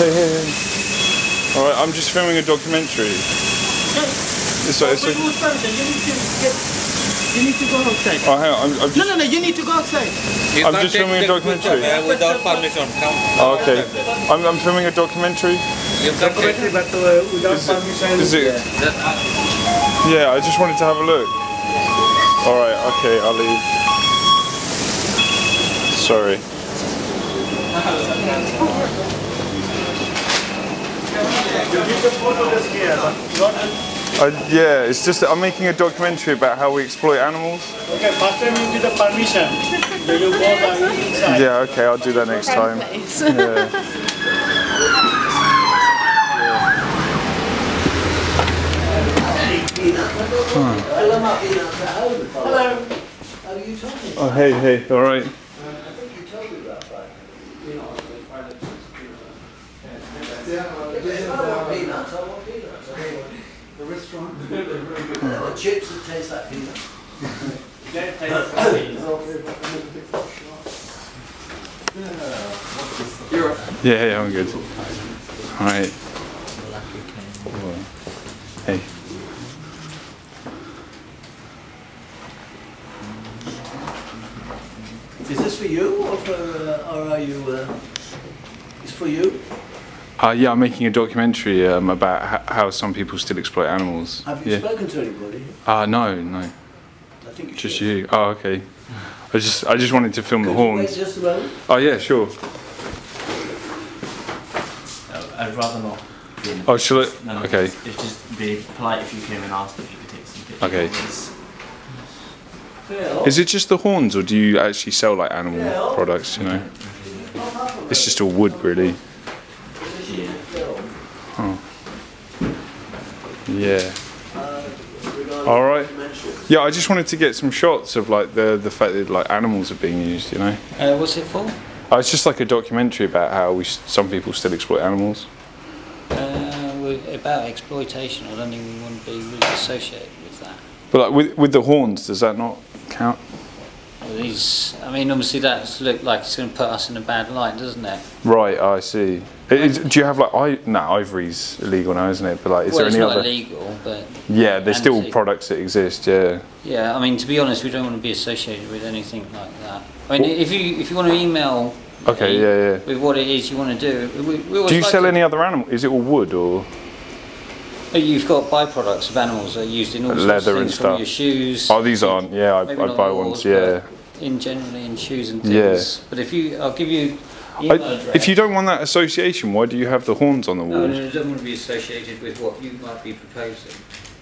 Hey, hey, hey. All right, I'm just filming a documentary. It's, a- it's a, You need to get, you need to go outside. oh, hang on, I'm, I'm No, just, no, no, you need to go outside. You I'm just filming a documentary. picture, uh, without permission. Come. oh, okay. I'm, I'm filming a documentary. You can take But uh, without Is permission. Is it? Yeah, I just wanted to have a look. All right, okay, I'll leave. Sorry. I, yeah, it's just that I'm making a documentary about how we exploit animals. Okay, first time you get the permission. Then you go the inside. Yeah, okay, I'll do that next time. Yeah. Hello. Hello. How are you talking? Oh, hey, hey, all right. The chips that taste like peanuts. Yeah, yeah, I'm good. All right. Hey. Is this for you or for, uh, or are you, uh, it's for you? Uh, yeah, I'm making a documentary um, about h- how some people still exploit animals. Have you yeah. spoken to anybody? Uh, no, no, I think you just should. you. Oh, okay. I just, I just wanted to film the Could you wait horns. just a moment? Oh, yeah, sure. I'd rather not. Oh, shall it? No, no, Okay. It's, it's just be polite if you came and asked if you could take some pictures. Okay. It's- Phil? Is it just the horns, or do you actually sell like animal Yeah. products? You know, it's just all wood, really. Yeah. All right. Yeah, I just wanted to get some shots of like the the fact that like animals are being used. You know, Uh, what's it for? oh, it's just like a documentary about how we some people still exploit animals. Uh, about exploitation. I don't think we want to be really associated with that. But like with with the horns, does that not count? These, I mean, obviously that's look like it's going to put us in a bad light, doesn't it? Right, I see. Is- do you have like I no ivory's illegal now, isn't it? But like, is well, there it's any not other? illegal, but Yeah, there's still products that exist. Yeah. yeah. I mean, to be honest, we don't want to be associated with anything like that. I mean, Well- if you if you want to email. Okay, me yeah, yeah. With what it is you want to do, we, we Do you like sell any other animal? Is it all wood or? You've got byproducts of animals that are used in all sorts Leather of and things, stuff. from your shoes. Oh, these aren't. Yeah, I, I buy ones. Yeah. In generally in shoes and Yeah. things. But if you, I'll give you. I, if you don't want that association, why do you have the horns on the No, walls? no, I don't want to be associated with what you might be proposing.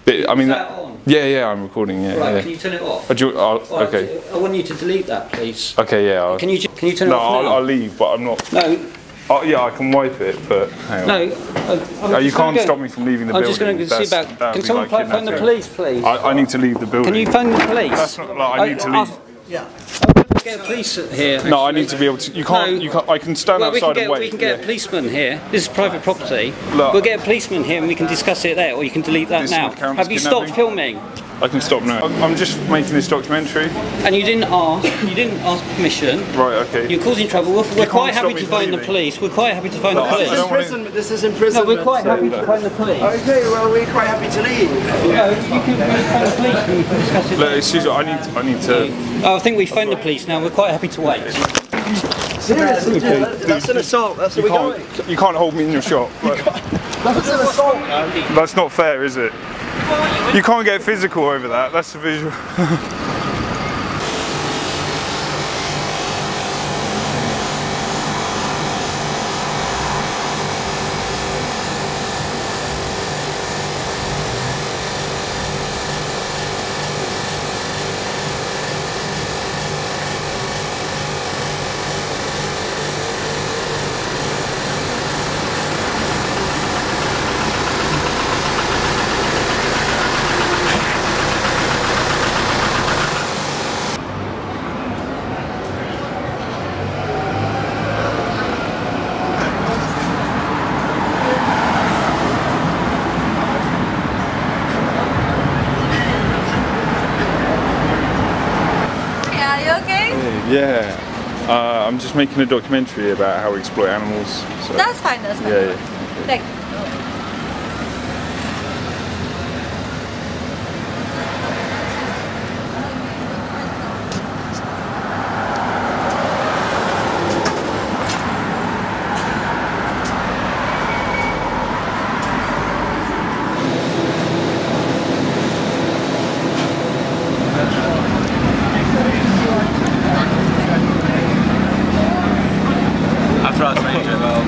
But, I mean, Is that on? yeah, yeah, I'm recording. Yeah, Right, yeah. can you turn it off? Oh, you- right, okay, I want you to delete that, please. okay, yeah. I'll, Can you can you turn no, it off I'll. I'll leave, but I'm not. no, Oh, yeah, I can wipe it, but hang on. no. I- I'm Oh, you can't go- stop me from leaving the building. I'm just going to see about. Can someone like phone the police, please? I, I need to leave the building. Can you phone the police? That's not like I need to leave. Yeah. Oh, get a police here. No, I need to be able to. You can't. No. You can't. I can stand Well, we outside can, get, and wait. we can get yeah. a policeman here. This is private property. Look. we'll get a policeman here and we can discuss it there, or you can delete that This now. Have you stopped filming? I can stop now. I'm, I'm just making this documentary. And you didn't ask. You didn't ask permission. Right. Okay. You're causing trouble. We're, we're quite happy to from phone the police. We're quite happy to phone No, the I- I police. This is wanna- this is in prison. No, we're quite so- happy to phone the police. Okay, well, we're quite happy to leave. No, you can phone the police and we can discuss it. Look, excuse me. I need. I need to. Oh, I think we phoned the police now. We're quite happy to wait. Seriously, that's an assault. That's You what we're can't. You can't hold me in your shop. Like, That's an assault. that's not fair, is it? You can't get physical over that. That's the visual. Yeah. Uh, I'm just making a documentary about how we exploit animals. So. That's fine, that's fine. Yeah, yeah. Thank After our stranger, well.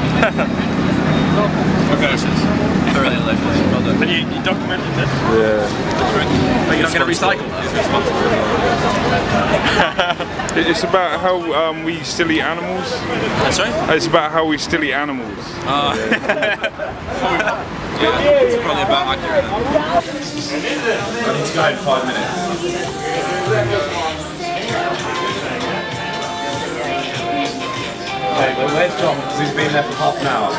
Thoroughly delicious. Well done. And you, you documented this? Yeah. But you're not going to recycle that? It's about how um, we still eat animals. Sorry? It's about how we still eat animals. Yeah, it's probably about accurate. I need to go in five minutes. Okay, well, where's John? Because he's been there for half an hour.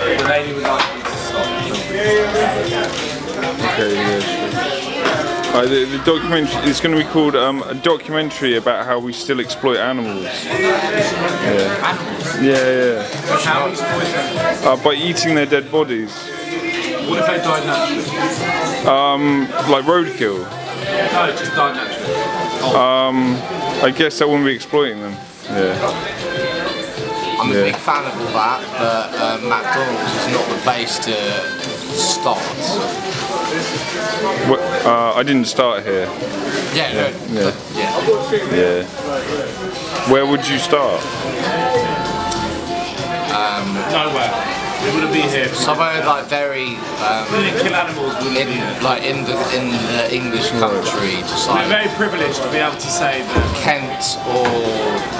The lady would like you to stop. Okay. Uh, the, the documentary is going to be called um, a documentary about how we still exploit animals. Yeah, yeah, How is poison? yeah. Uh, by eating their dead bodies, What if they died naturally? Um, like roadkill. No, just died naturally. Um, I guess that wouldn't be exploiting them. Yeah. I'm a Yeah. big fan of all that, but um, McDonald's is not the place to start. What, uh, I didn't start here. Yeah, no, Yeah. yeah. Yeah. Where would you start? Nowhere. We wouldn't be here. Somewhere like very um, didn't kill animals, wouldn't in, like in the in the English country, just We're very privileged to be able to say that Kent or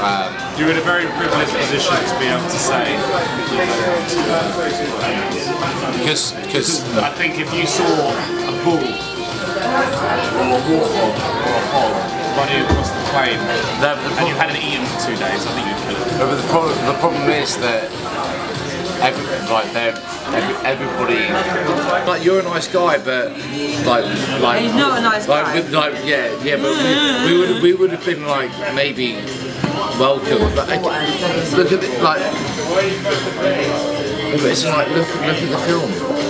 um, you're in a very privileged position to be able to say. Because because uh, I think if you saw a bull or a warthog or a hog running across the plain the, the, and you problem, hadn't eaten for two days, I think you'd kill it. but the problem the problem is that every, like they're every, everybody like you're a nice guy, but like like He's not a nice like, guy. with- like yeah yeah, but we, we would we would have been like maybe welcome, but like, look at it like. But it's like look look at the film.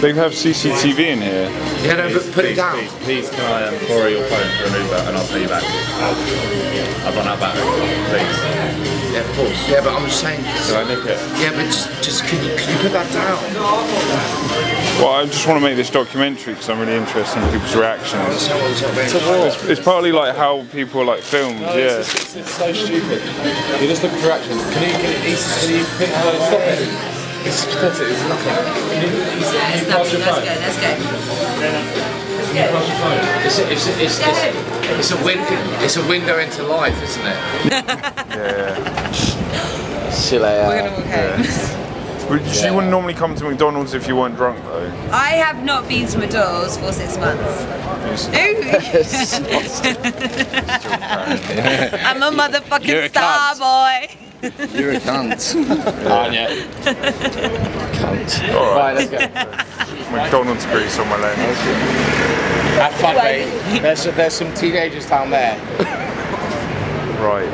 They have CCTV in here. Yeah, no, but put it down. Please, can I um, borrow your phone for an Uber and I'll pay you back? I've run out of battery. Please. Yeah, of course. Yeah, but I'm just saying. Can I nick it? Yeah, but just just can you can you put that down? Well, I just want to make this documentary because I'm really interested in people's reactions. So what's? It's partly like how people like filmed, yeah. It's, it's so stupid. You're just looking for action. Can you, can you, can you pick, uh, stop it? It's pathetic. It's nothing. Can you, can you, can you pass your phone? Let's go. Pass your phone. It's a, it's a, it's, it's, it's a win it's a window into life, isn't it? yeah. See you later. We're gonna walk home. But you wouldn't normally come to McDonald's if you weren't drunk, though. I have not been to McDonald's for six months. I'm a motherfucking You're a star boy. You're a cunt. Anya. All right. right, let's go. McDonald's grease on my lens. Have fun, mate. There's there's some teenagers down there. Right.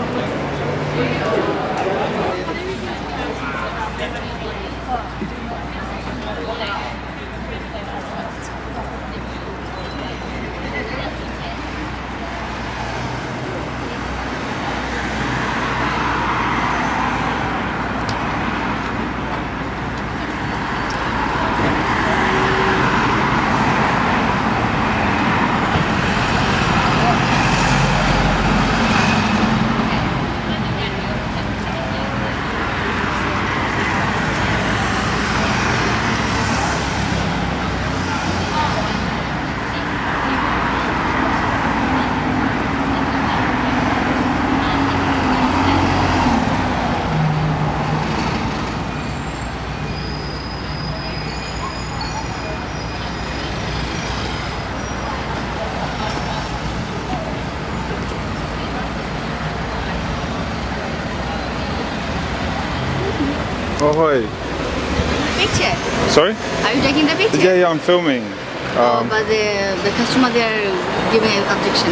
Sorry? Are you taking the picture? Yeah, yeah, I'm filming. Oh, Um, but the the customer they are giving an objection.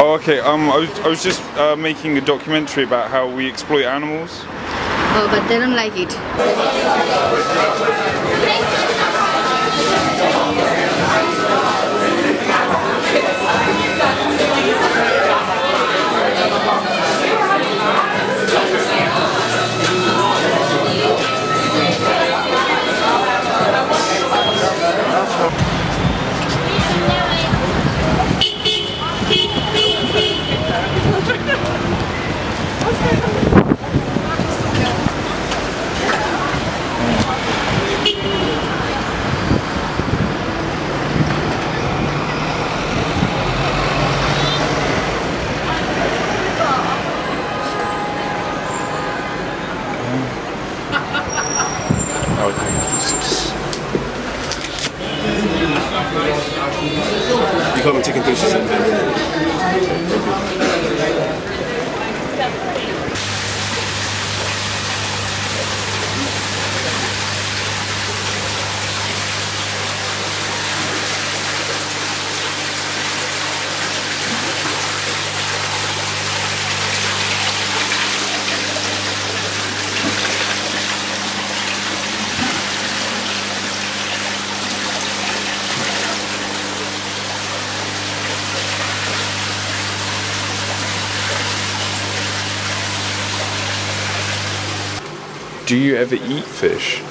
oh, okay. Um, I was, I was just uh, making a documentary about how we exploit animals. Oh, but they don't like it. Taking pictures Do you ever eat fish?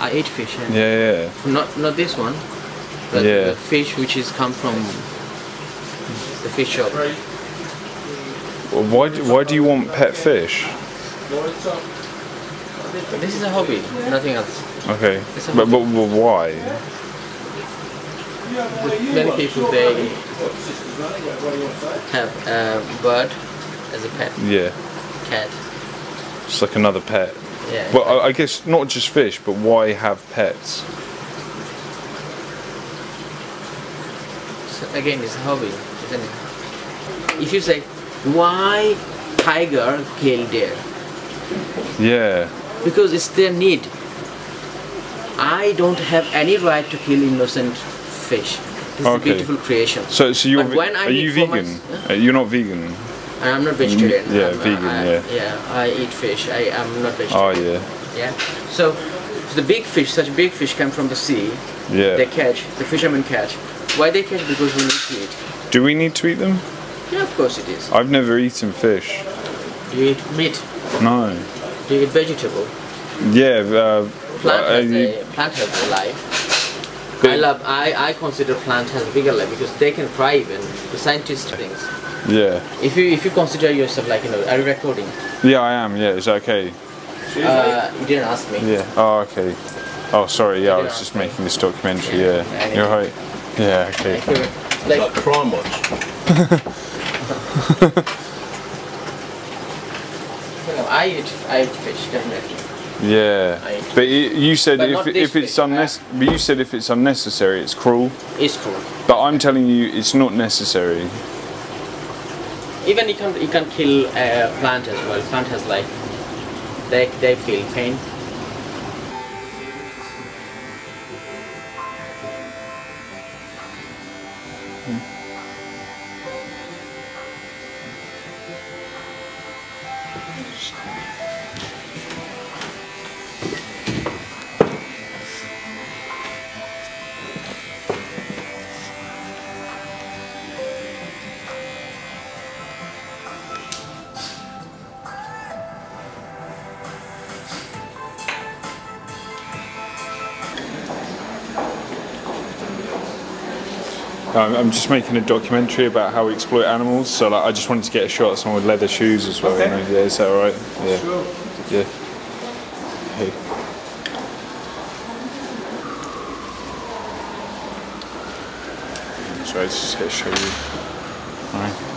I eat fish. Yeah. Yeah, yeah. Not not this one. But Yeah. the fish which is come from the fish shop. Well, why, do, why do you want pet fish? This is a hobby, nothing else. Okay. But, but, but why? Many people they have a bird as a pet, Yeah. cat. It's like another pet. Yeah. Well, I, I guess not just fish, but why have pets? So again, it's a hobby, isn't it? If you say, why tiger kill deer? Yeah. Because it's their need. I don't have any right to kill innocent fish. This is a beautiful creation. So, so you're are you for my- vegan? Uh, you're not vegan. I'm not vegetarian. Yeah, I'm, uh, vegan, I, yeah. Yeah, I eat fish. I am not vegetarian. Oh yeah. Yeah. So, so the big fish, such big fish come from the sea. Yeah. They catch. The fishermen catch. Why they catch? Because we need to eat. Do we need to eat them? Yeah, of course it is. I've never eaten fish. Do you eat meat? No. Do you eat vegetable? Yeah. Uh, Plant has a plant has a life. I love. I, I consider plant has bigger life because they can cry even. The scientists things. yeah. If you if you consider yourself like you know, are you recording? Yeah, I am. Yeah, is that okay? Uh, you didn't ask me. Yeah. Oh, okay. Oh, sorry. Yeah, I was just making this documentary. Yeah. You're right. Yeah. Okay. Like, Like Crime Watch. I eat I eat fish definitely. Yeah. I- But y- you said But if, if it's unnecessary, but you said if it's unnecessary, it's cruel. It's cruel. But I'm telling you, it's not necessary. Even you can you can kill a plant as well. Plant has life. They they feel pain. I'm, just making a documentary about how we exploit animals. So like, I just wanted to get a shot of someone with leather shoes as well. you know? Yeah, is that all right? Yeah. Sure. Yeah. Hey. Sorry, I just show you. All right.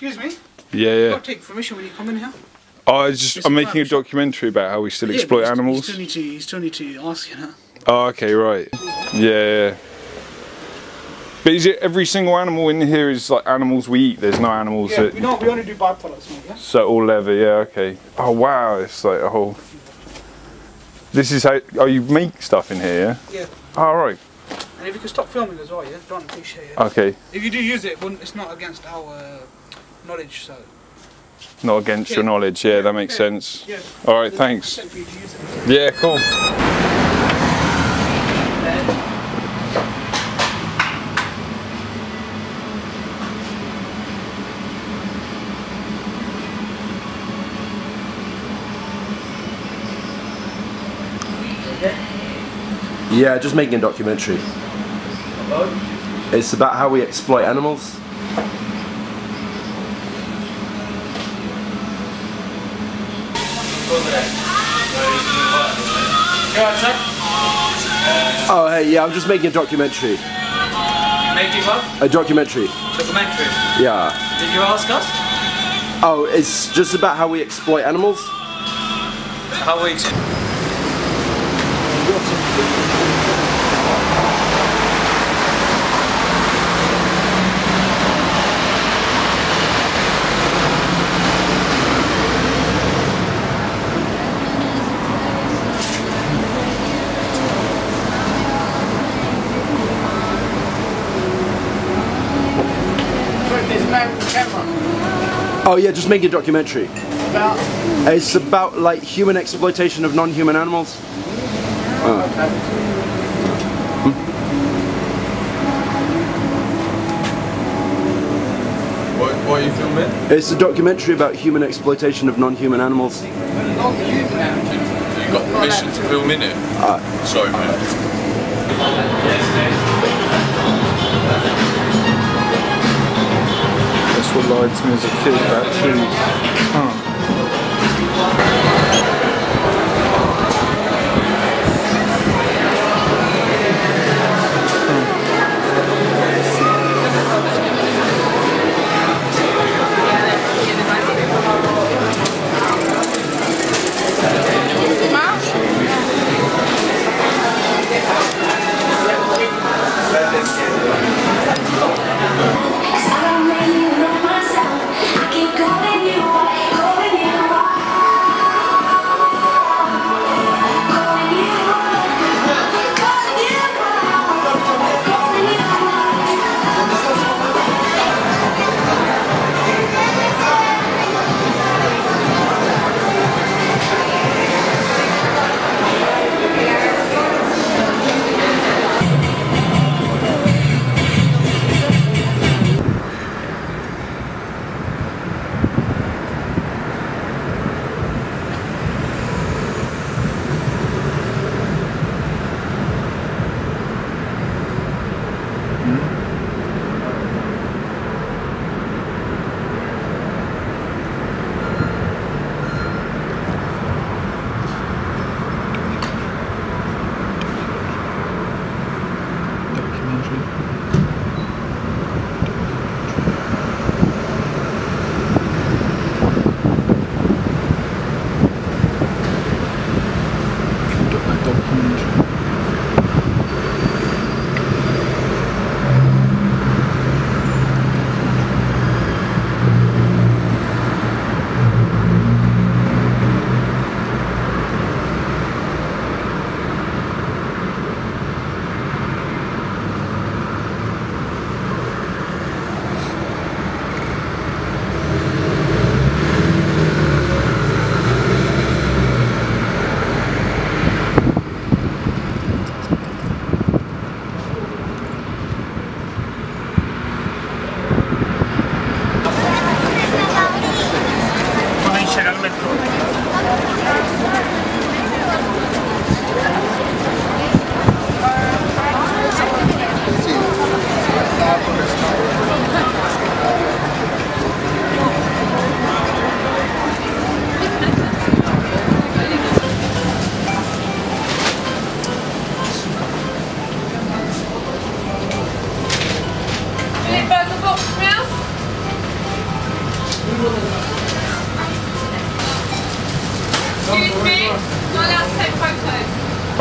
Excuse me? Yeah, yeah. Got to take permission when you come in here. Oh, I just I'm making a documentary about how we still Yeah, exploit you still- animals. You still need to. You still need to ask, you know. Oh, okay, right. Yeah, yeah. But is it every single animal in here is like animals we eat? There's no animals Yeah, that. we don't. We only do byproducts, mate. Yeah. So all leather, yeah, okay. Oh wow, it's like a whole. This is how. Oh, you make stuff in here, yeah? Yeah. Oh, right. And if you can stop filming as well, yeah. Don't appreciate it. Okay. If you do use it, it it's not against our uh, knowledge, so. Not against your knowledge, yeah, that makes sense. Yeah. All right, thanks. Consent for you to use it. Yeah, cool. Yeah, just making a documentary. It's about how we exploit animals. Oh, hey, yeah, I'm just making a documentary. Making what? A documentary. Documentary. Yeah. Did you ask us? Oh, it's just about how we exploit animals. How we Oh, yeah, just making a documentary. About. It's about like human exploitation of non-human animals. Uh, What, what are you filming? it's a documentary about human exploitation of non-human animals. You got permission to film in it? Uh, Sorry, man. That's what lied to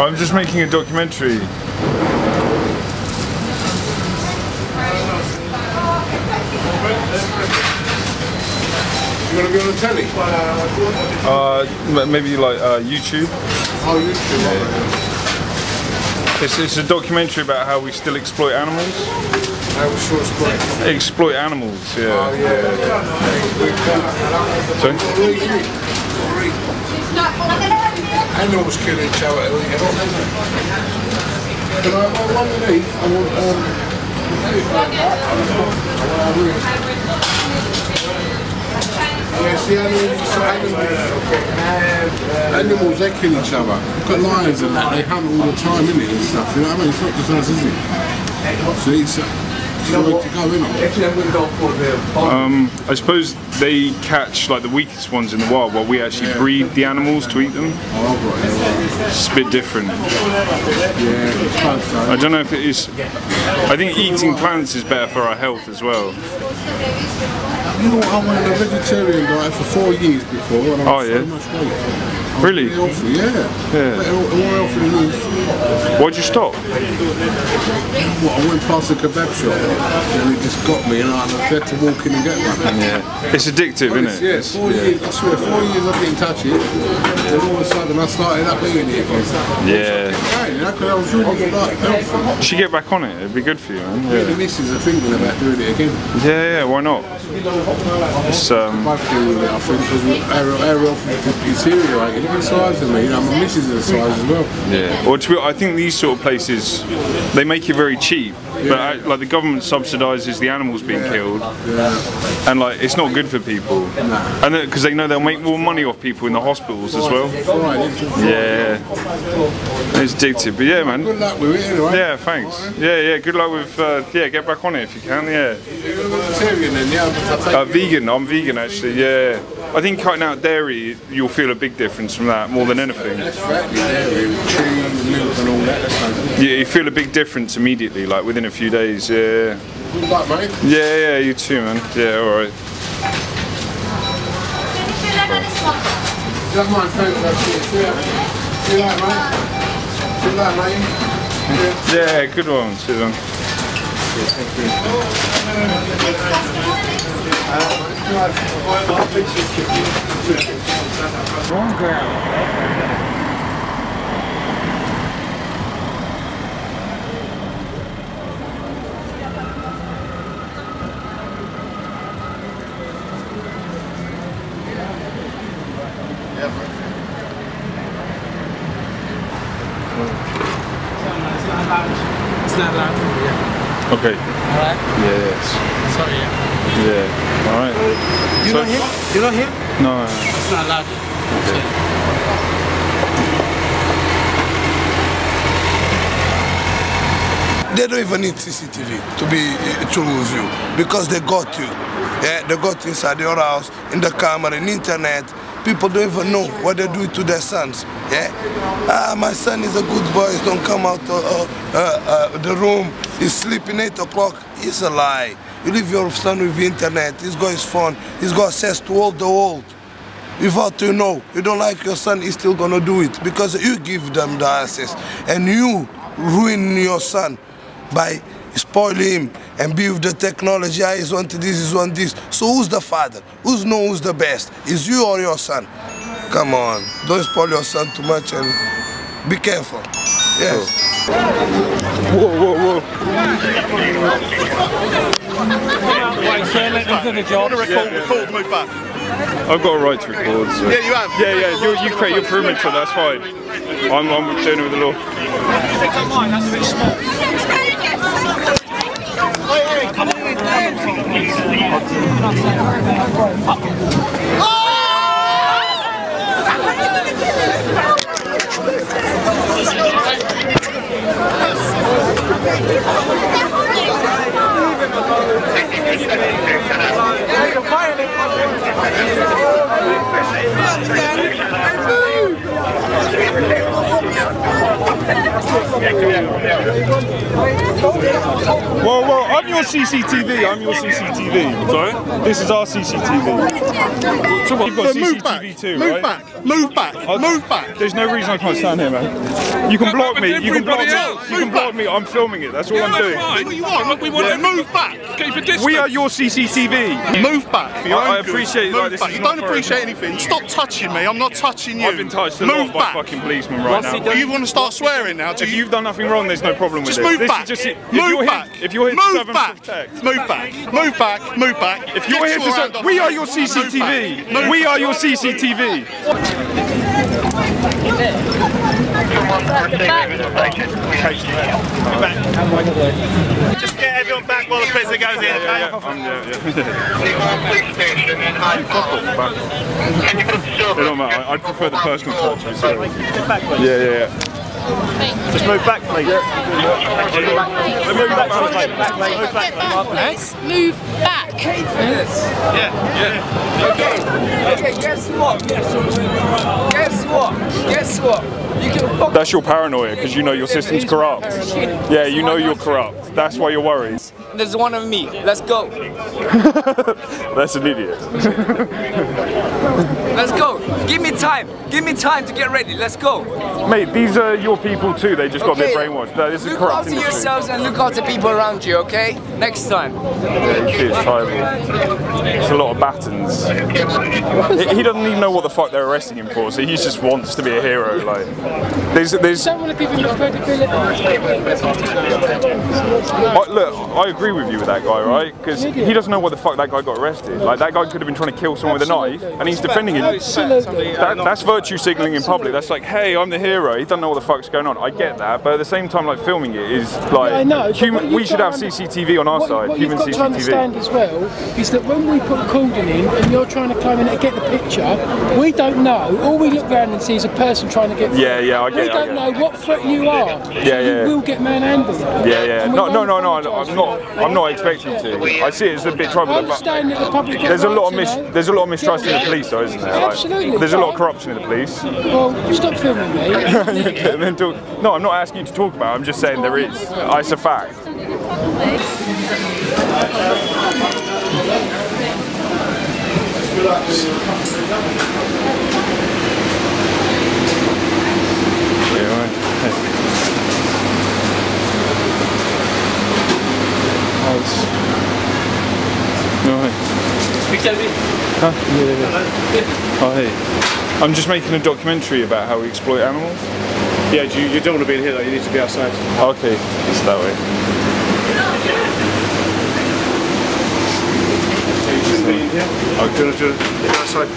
I'm just making a documentary. You want to be on the telly? Uh, m- maybe like uh, YouTube. Oh, YouTube. It's, it's a documentary about how we still exploit animals. How we still exploit? Exploit animals, yeah. Oh, yeah. Sorry? Animals kill each other. know. Can I have one of these? I want, um, Yeah, see, animals, animals, animals, they kill each other. Look at lions and that, they hunt all the time, innit, and stuff, you know what I mean? It's not just us, is it? So it's, uh, Um, I suppose they catch like the weakest ones in the wild while we actually breed the animals to eat them. It's a bit different. I don't know if it is. I think eating plants is better for our health as well. You know what, I went on a vegetarian diet for four years before and I Oh, was yeah? so much weight. Really? Yeah. Yeah. More healthy than this. Why'd you stop? Well, I went past the kebab shop and it just got me and I had to walk in and get one. Yeah. It's addictive, isn't it? Yeah, four years, I swear, four years I didn't touch it and all of a sudden I started up eating it again. Yeah. Yeah, you know, 'cause I was really like healthy. You should get back on it. It'd be good for you, man. Yeah. The missus are thinking about doing it again. Yeah, yeah. Why not? It's um. Both doing it, I think, because our, health is deteriorating. Look at the size of me, you know, my missus is the size as well. Yeah. Or to be, I think these sort of places, they make it very cheap. yeah. But I, like the government subsidises the animals being killed, yeah. and like it's not good for people. And because they know they'll make more money off people in the hospitals as well. Yeah. It's addictive, but yeah, man. Good luck with it anyway. Yeah, thanks. Yeah, yeah. Good luck with. Uh, yeah, get back on it if you can. Yeah. A vegetarian then, yeah? Uh, vegan. I'm vegan actually. Yeah. I think cutting out dairy, you'll feel a big difference from that more than anything. That's right, yeah, dairy, cheese, milk and all that. Yeah, you feel a big difference immediately, like within a few days. Yeah. Good luck, mate. Yeah, yeah. You too, man. Yeah. All right. Don't mind, thanks, that's it. See ya. See you later, mate. See you later, mate. Yeah, good one. Cheers, man. One girl. It's not allowed for me, yeah. Okay. Alright? Yes. Sorry, yeah. Yeah. All right. You So- know him? You know him? No. no, no. It's not allowed. They don't even need CCTV, to be uh, true with you, because they got you. Yeah, they got inside your house, in the camera, in internet. People don't even know what they do to their sons. Yeah, ah, my son is a good boy. He don't come out of uh, uh, uh, the room. He's sleeping eight o'clock. It's a lie. You leave your son with the internet. He's got his phone. He's got access to all the world. Without you know, you don't like your son, he's still gonna do it because you give them the access and you ruin your son by spoiling him and be with the technology. I he's want this, he's want this. So who's the father? Who's know who's the best? Is you or your son? Come on, don't spoil your son too much and be careful. Yes. Whoa, whoa, whoa. Record, record, move back. I've got a right to record. So. Yeah, you have. Yeah, yeah. You, you create your perimeter. That's fine. I'm, I'm doing it with the law. That's a bit small. Yeah, Well, well, I'm your CCTV. I'm your CCTV. Sorry? This is our CCTV. So what? You've got CCTV back. too, Move back. Move back. Move back. There's no reason I can't stand here, man. You can block me. You can block me. You can block me. I'm filming it. That's all I'm doing. What you want? We want Yeah. to move back. Keep a distance. We are your CCTV. Move back for your I- I own good. appreciate, Move like, this back. You don't appreciate anything. Stop touching me. I'm not touching you. I've been touched a Move lot by fucking policemen right now. Well, you want to start swearing now? Do If you? you've done nothing wrong, there's no problem with Just it. move This back. Is just it. If move you're back. Here, if you're here to move serve and back. protect. Move back. Move back. Move back. If you're Get here to your serve, hand off we me. are your Move CCTV. back. Move We back. are your CCTV. Just get everyone back while the prisoner goes in, okay? Yeah, It don't matter. I- I'd prefer the personal touch. as well. Yeah, yeah, yeah. Just move back, please. Move back, move back, mate. Move back, Let's move back. Yeah, yeah. Okay, okay, guess what? Guess what? Guess what? You can fuck That's your paranoia because you know your system's corrupt. Yeah, you know you're corrupt. That's why you're worried. There's one of me. Let's go. That's an idiot. Let's go. Give me time. Give me time to get ready. Let's go. Mate, these are your people too. They just got a bit Okay. brainwashed. No, This is a Look corrupt after industry. yourselves and look after people around you, okay? Next time. Yeah, you see it's tribal. It's a lot of battens. He, he doesn't even know what the fuck they're arresting him for, so he just wants to be a hero. Like, there's, there's. Don't want to give credibility. I, look, I agree with you with that guy, right? Because he doesn't know what the fuck that guy got arrested. Like that guy could have been trying to kill someone with a knife, and he's defending him. That, that's virtue signaling in public. That's like, hey, I'm the hero. He doesn't know what the fuck's going on. I get that, but at the same time, like filming it is like, Yeah, I know, human. We should have CCTV on our what, side. What human you've got to understand as well is that when we put a cordon in and you're trying to climb in and get the picture, we don't know. All we look around and see is a person trying to get. through. Yeah, yeah, I get We it, don't get know what threat you are. Yeah, yeah. You will get manhandled. Yeah, yeah. No, no, no, no. I'm not. I'm not expecting to. I see it as a bit trouble. I understand that the public There's a lot of mis- there's a lot of mistrust in the police, though, isn't there? Absolutely. There's a lot of corruption in the police. Well, stop filming me. Talk- no, I'm not asking you to talk about. it, I'm just saying there is. It's a fact. Yeah, right. Hey. Oh, it's- No, hey. Huh? Oh, hey. I'm just making a documentary about how we exploit animals. Yeah, you, you don't want to be in here though, you need to be outside. Okay, it's that way. You shouldn't be in here. Okay. Do you want to do it outside?